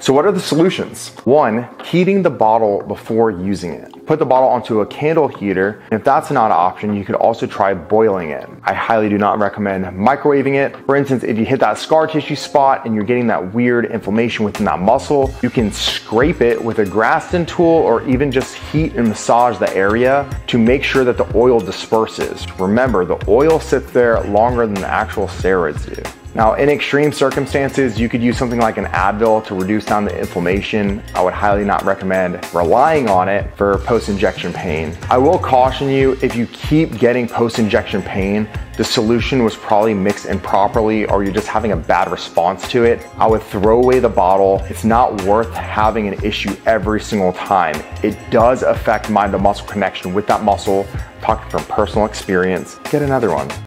So what are the solutions? One, heating the bottle before using it. Put the bottle onto a candle heater. If that's not an option, you could also try boiling it. I highly do not recommend microwaving it. For instance, if you hit that scar tissue spot and you're getting that weird inflammation within that muscle, you can scrape it with a Graston tool or even just heat and massage the area to make sure that the oil disperses. Remember, the oil sits there longer than the actual steroids do. Now, in extreme circumstances, you could use something like an Advil to reduce down the inflammation. I would highly not recommend relying on it for post-injection pain. I will caution you, if you keep getting post-injection pain, the solution was probably mixed improperly or you're just having a bad response to it. I would throw away the bottle. It's not worth having an issue every single time. It does affect mind to muscle connection with that muscle. Talking from personal experience, get another one.